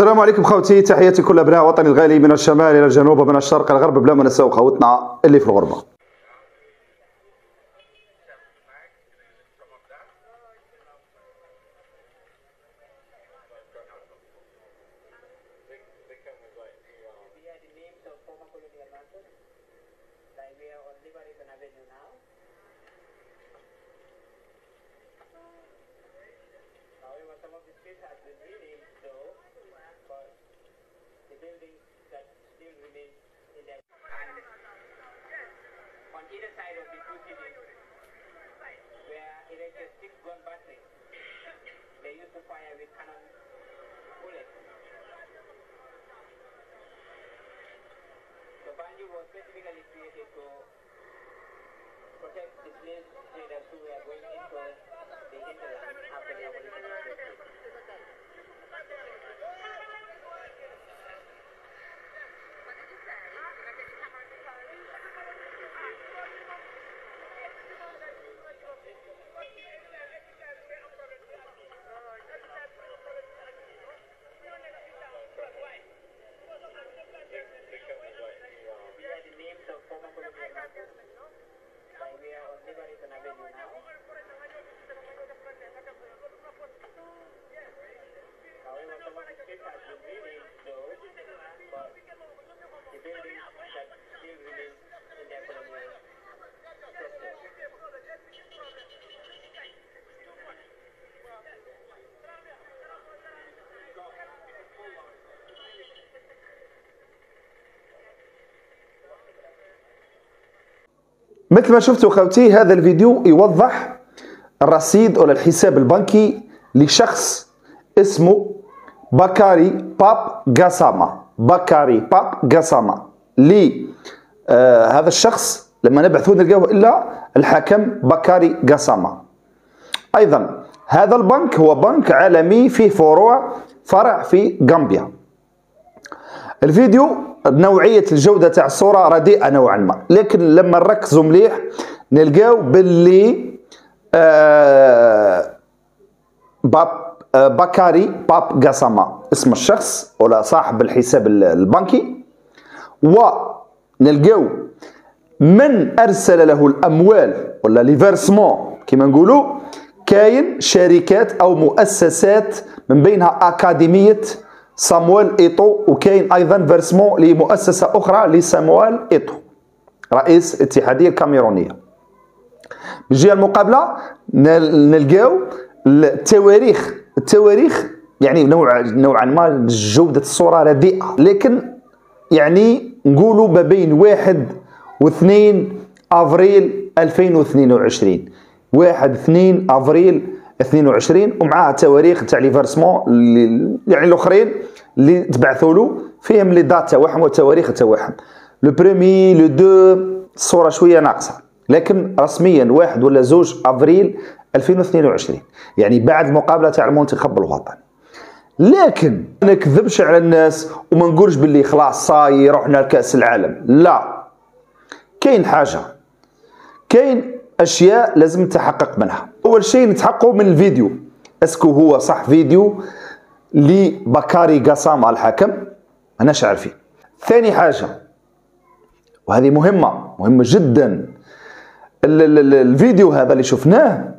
السلام عليكم خوتي تحياتي كل أبناء وطني الغالي من الشمال إلى الجنوب ومن الشرق إلى الغرب بلا ما نساو خوتنا اللي في الغربة. Either side of the two cities where erected six gun batteries. They used to fire with cannon bullets. The Banjul was specifically created to protect the slave traders who were going into the hinterland after the abolition of slavery. We مثل ما شفتوا خوتي هذا الفيديو يوضح الرصيد ولا الحساب البنكي لشخص اسمه بكاري باب جاساما بكاري باب جاساما لي آه هذا الشخص لما نبحثوا نلقاه إلا الحكم بكاري جاساما أيضا هذا البنك هو بنك عالمي فيه فروع فرع في غامبيا. الفيديو نوعية الجودة تاع الصورة رديئة نوعا ما. لكن لما نركزوا مليح نلقاو باللي آه باب آه بكاري باب جاساما اسم الشخص ولا صاحب الحساب البنكي. ونلقاو من أرسل له الأموال ولا ليفيرسمون كما نقولوا كاين شركات أو مؤسسات من بينها أكاديمية صامويل ايتو وكاين أيضا versement لمؤسسه أخرى لصامويل ايتو رئيس الاتحاديه الكاميرونيه بالجهه المقابله نلقاو التواريخ التواريخ يعني نوع نوعا ما جوده الصورة رديئه لكن يعني نقولوا ما بين واحد واثنين افريل 2022 واحد اثنين افريل 22 ومعاه تواريخ تاع les versements يعني الأخرين اللي تبعثوا له فيهم les dates تاعهم والتواريخ تاعهم. le premier le deux الصورة شوية ناقصة. لكن رسميا واحد ولا زوج أفريل 2022 يعني بعد المقابله تاع المنتخب الوطني لكن ما نكذبش على الناس وما نقولش باللي خلاص صاي رحنا لكأس العالم. لا. كاين حاجة. كاين أشياء لازم تحقق منها. أول شيء نتحققوا من الفيديو. est-ce que هو صح فيديو لبكاري قاساما الحكم ماناش عارفين ثاني حاجة وهذه مهمة مهمة جدا. ال ال ال الفيديو هذا اللي شفناه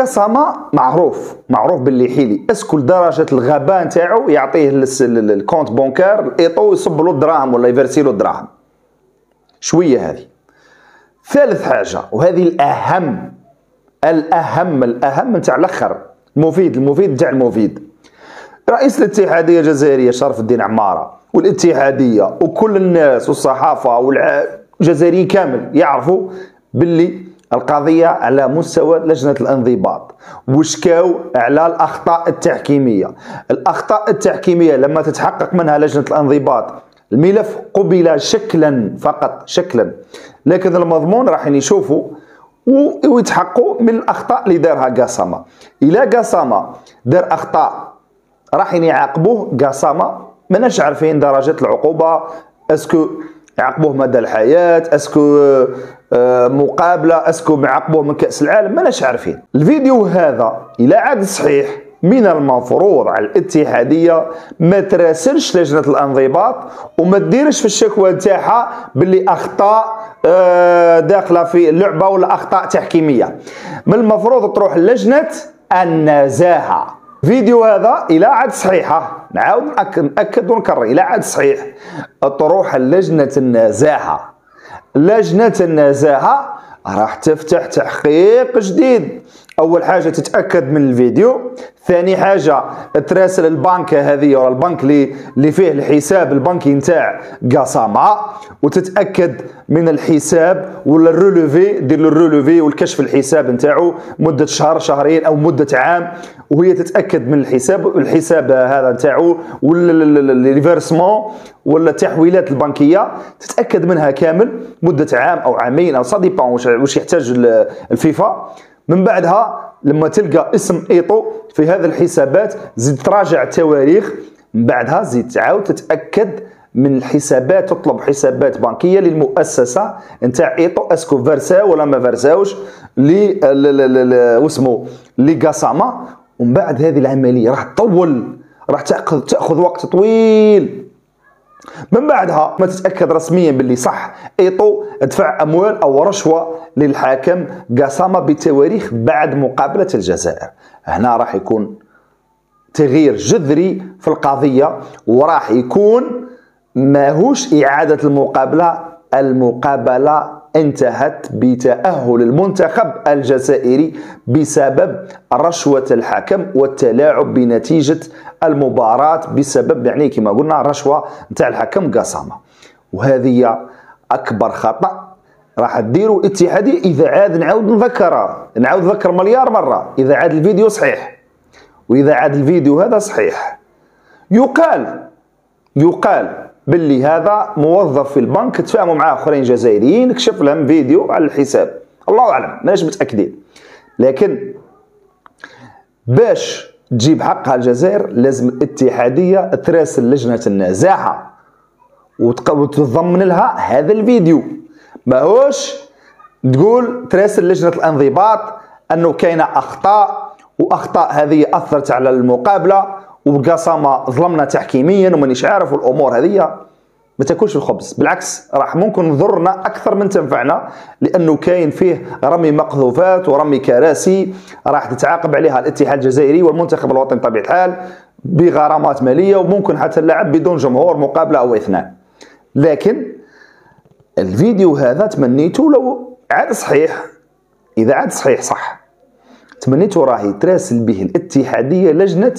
قسامة معروف معروف باللي حيلي est-ce que لدرجة الغباء نتاعو يعطيه ال compte bancaire لايتو يصب له الدراهم ولا يverser له الدراهم. شوية هذه. ثالث حاجة وهذه الأهم. الأهم الأهم نتاع الآخر المفيد المفيد نتاع المفيد. رئيس الاتحادية الجزائرية شرف الدين عمارة والاتحادية وكل الناس والصحافة والجزائريين كامل يعرفوا باللي القضية على مستوى لجنة الانضباط وشكاو على الأخطاء التحكيمية. الأخطاء التحكيمية لما تتحقق منها لجنة الانضباط الملف قبل شكلا فقط شكلا. لكن المضمون راح يشوفوا ويتحققوا من الأخطاء اللي دارها قاسامه إلى قاسامه دار أخطاء راح يعاقبوه قاسامه ماناش عارفين درجة العقوبة. est-ce que يعاقبوه مدى الحياة؟ est-ce que مقابلة؟ est-ce que يعاقبوه من كأس العالم؟ ماناش عارفين. الفيديو هذا إلى عاد صحيح من المفروض على الاتحادية. ما تراسلش لجنة الأنضباط وما تديرش في الشكوى نتاعها باللي أخطاء آه، داخلة في اللعبه ولا أخطاء تحكيمية. من المفروض تروح لجنة النزاهة. فيديو هذا إلى عاد صحيحة. نعاود ناكد ونكرر إلى عاد صحيح. تروح لجنة النزاهة. لجنة النزاهة راح تفتح تحقيق جديد. أول حاجة تتأكد من الفيديو ثاني حاجة تراسل البنك هذه ولا البنك اللي اللي فيه الحساب البنكي نتاع قاسامه وتتأكد من الحساب ولا ال relevé دير له ال relevé والكشف الحساب نتاعو مدة شهر شهرين أو مدة عام وهي تتأكد من الحساب الحساب هذا نتاعو ولا les versements ولا التحويلات البنكية تتأكد منها كامل مدة عام أو عامين أو ça dépend واش يحتاج الفيفا. من بعدها لما تلقى اسم إيطو في هذه الحسابات زيد تراجع التواريخ من بعدها زيد تعاود تتأكد من الحسابات تطلب حسابات بنكيه للمؤسسة نتاع إيطو أسكو فرساو ولا ما فرساوش لي واسمو لي ومن بعد هذه العملية راح تطول راح تاخذ تأخذ وقت طويل. من بعدها ما تتأكد رسميا باللي صح إيطو دفع أموال أو رشوة للحاكم قاسامه بتواريخ بعد مقابلة الجزائر. هنا راح يكون تغيير جذري في القضية وراح يكون ماهوش إعادة المقابلة المقابلة انتهت بتأهل المنتخب الجزائري بسبب رشوة الحكم والتلاعب بنتيجة المباراة بسبب يعني كما قلنا رشوة نتاع الحكم قاسامة وهذه أكبر خطأ راح تديروا اتحادي إذا عاد نعاود نذكرها نعاود نذكر مليار مرة. إذا عاد الفيديو صحيح. وإذا عاد الفيديو هذا صحيح. يقال يقال باللي هذا موظف في البنك تفاهموا مع آخرين جزائريين كشف لهم فيديو على الحساب. الله أعلم ماناش متأكدين. لكن باش تجيب حقها الجزائر لازم الاتحاديه تراسل لجنه النزاهه وتضمن لها هذا الفيديو. ماهوش تقول تراسل لجنه الانضباط أنه كاينة أخطاء وأخطاء هذه أثرت على المقابلة وبقاسامه ظلمنا تحكيميا ومانيش عارف والأمور هذه ما تأكلش الخبز. بالعكس راح ممكن نضرنا أكثر من تنفعنا لأنه كاين فيه رمي مقذوفات ورمي كراسي راح تتعاقب عليها الاتحاد الجزائري والمنتخب الوطني بطبيعة الحال بغرامات مالية وممكن حتى اللعب بدون جمهور مقابلة أو إثنان. لكن الفيديو هذا تمنيته لو عاد صحيح. إذا عاد صحيح صح. تمنيته راهي تراسل به الاتحادية لجنة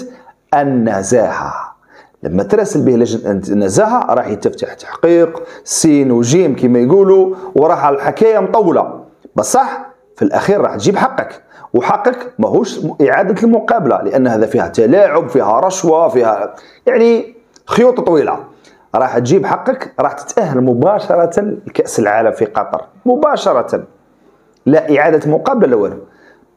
النزاهة. لما تراسل به لجنة النزاهة راح يتفتح تحقيق سين وجيم كما يقولوا وراح الحكاية مطولة. بصح في الأخير راح تجيب حقك وحقك ماهوش إعادة المقابلة لأن هذا فيها تلاعب فيها رشوة فيها يعني خيوط طويلة. راح تجيب حقك راح تتأهل مباشرة لكأس العالم في قطر. مباشرة. لا إعادة مقابلة والو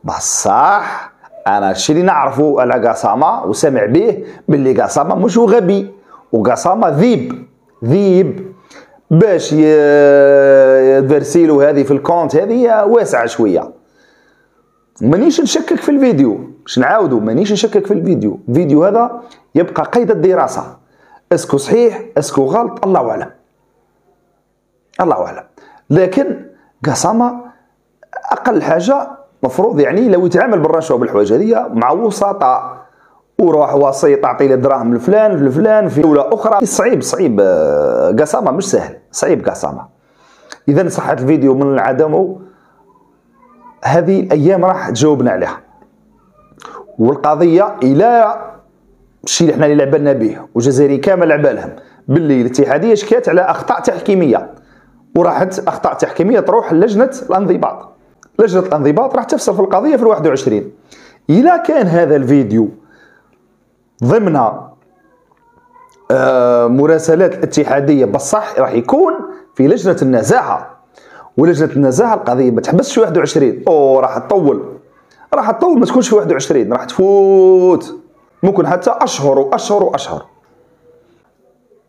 بصح أنا الشيء اللي نعرفه على قاسامة وسمع به باللي قاسامة مش غبي وقاسامة ذيب ذيب باش يverser يلو هذه في ال compte هذه واسعة شوية. مانيش نشكك في الفيديو باش نعاودو مانيش نشكك في الفيديو. الفيديو هذا يبقى قيد الدراسة. est-ce que صحيح est-ce que غلط الله أعلم. الله أعلم. لكن قاسامة أقل حاجة مفروض يعني لو يتعامل بالرشوة بالحوايج هذه مع وسطاء وروح وسيط اعطي له دراهم لفلان لفلان في دولة أخرى. صعيب صعيب آه، قسامة مش سهل صعيب قسامة. إذا صحت الفيديو من العدم هذه الأيام راح تجاوبنا عليها. والقضية إلى الشيء اللي إحنا اللي لعبنا به وجزائري كامل لعب لهم. باللي الاتحادية شكات على أخطاء تحكيمية وراحت أخطاء تحكيمية تروح لجنة الانضباط. لجنة الانضباط راح تفصل في القضية في ال 21 إذا كان هذا الفيديو ضمن آه، مراسلات الاتحاديه بصح راح يكون في لجنة النزاهة. ولجنة النزاهة القضية ما تحبسش 21 أو راح تطول. راح تطول ما تكونش في 21 راح تفوت. ممكن حتى أشهر وأشهر وأشهر.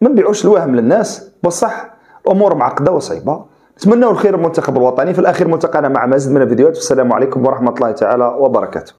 ما نبيعوش الوهم للناس بصح امور معقدة وصعيبة. نتمنى الخير للمنتخب الوطني. في الأخير ملتقانا مع مزيد من الفيديوهات. والسلام عليكم ورحمة الله تعالى وبركاته.